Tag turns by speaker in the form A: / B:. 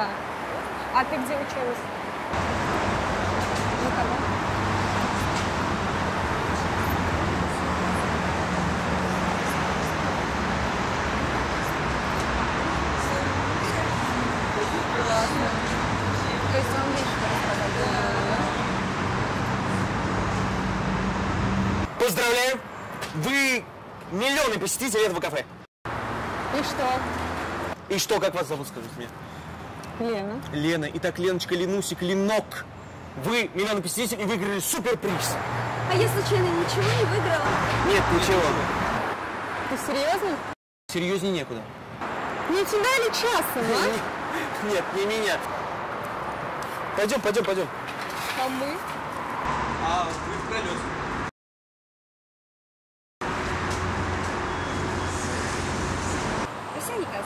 A: Да. А ты где училась? На кого? Классно. То есть вам есть что рассказать? Да.
B: Поздравляю! Вы миллионы посетителей этого кафе.
A: И что?
B: И что, как вас зовут, скажите мне?
A: Лена.
B: Лена. Итак, Леночка, Ленуси, Клинок. Вы миллионы посетителей и выиграли суперприз.
C: А я случайно ничего не выиграла?
B: Нет, ничего.
A: Ты серьезно?
B: Серьезнее некуда.
A: Не тебя ли часом, а?
B: Нет, не меня. Пойдем, пойдем, пойдем.
A: А мы?
B: А вы в пролете.
C: Присядь, Николай